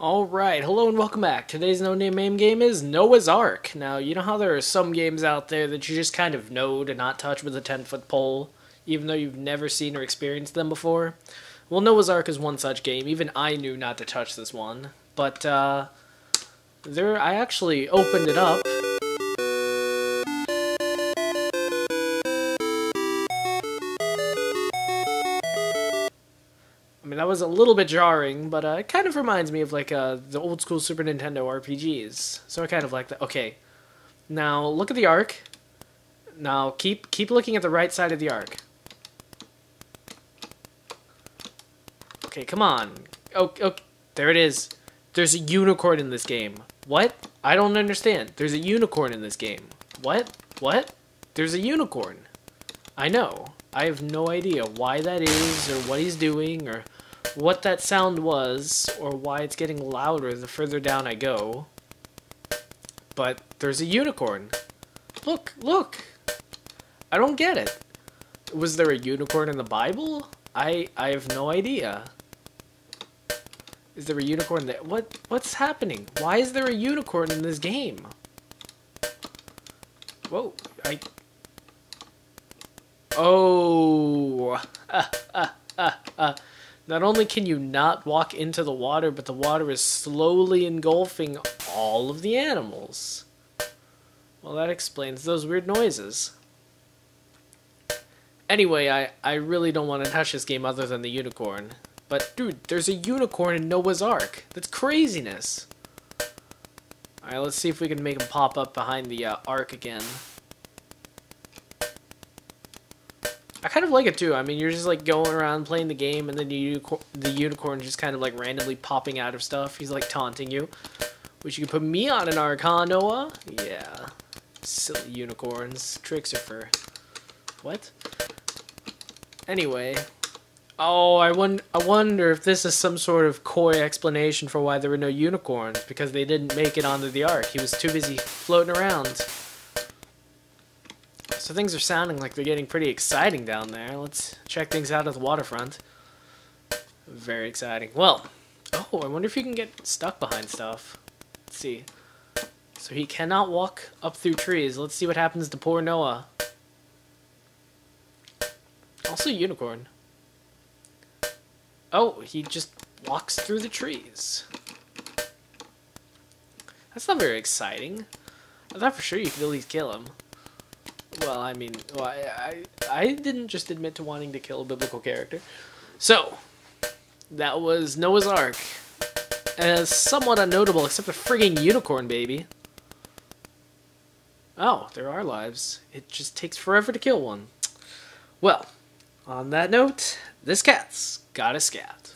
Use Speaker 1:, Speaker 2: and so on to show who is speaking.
Speaker 1: Alright, hello and welcome back. Today's no name MAME game is Noah's Ark. Now, you know how there are some games out there that you just kind of know to not touch with a 10 foot pole, even though you've never seen or experienced them before? Well, Noah's Ark is one such game. Even I knew not to touch this one. But, uh, there, I actually opened it up that was a little bit jarring, but uh, it kind of reminds me of like uh, the old school Super Nintendo RPGs. So I kind of like that. Okay, now look at the Ark. Now keep keep looking at the right side of the Ark. Okay, come on. Oh, oh, there it is. There's a unicorn in this game. What? I don't understand. There's a unicorn in this game. What? What? There's a unicorn. I know. I have no idea why that is, or what he's doing, or what that sound was, or why it's getting louder the further down I go. But there's a unicorn. Look, look! I don't get it. Was there a unicorn in the Bible? I I have no idea. Is there a unicorn there? What what's happening? Why is there a unicorn in this game? Whoa, I Oh. Not only can you not walk into the water, but the water is slowly engulfing all of the animals. Well, that explains those weird noises. Anyway, I, I really don't want to touch this game other than the unicorn. But, dude, there's a unicorn in Noah's Ark. That's craziness. Alright, let's see if we can make him pop up behind the uh, Ark again. I kind of like it too. I mean, you're just like going around playing the game, and then the, the unicorn just kind of like randomly popping out of stuff. He's like taunting you. Wish you could put me on an Archon, Noah. Yeah. Silly unicorns. Tricks are for... What? Anyway. Oh, I, won I wonder if this is some sort of coy explanation for why there were no unicorns, because they didn't make it onto the Ark. He was too busy floating around. So things are sounding like they're getting pretty exciting down there. Let's check things out at the waterfront. Very exciting. Well, oh, I wonder if you can get stuck behind stuff. Let's see. So he cannot walk up through trees. Let's see what happens to poor Noah. Also unicorn. Oh, he just walks through the trees. That's not very exciting. I thought for sure you could at least kill him. Well, I mean, well, I, I, I didn't just admit to wanting to kill a biblical character. So, that was Noah's Ark. And somewhat unnotable, except the frigging unicorn baby. Oh, there are lives. It just takes forever to kill one. Well, on that note, this cat's got a scat.